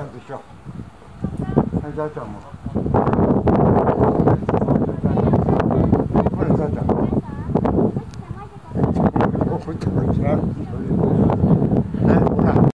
ちゃんと一緒。もザーちゃんも。これザーちゃん。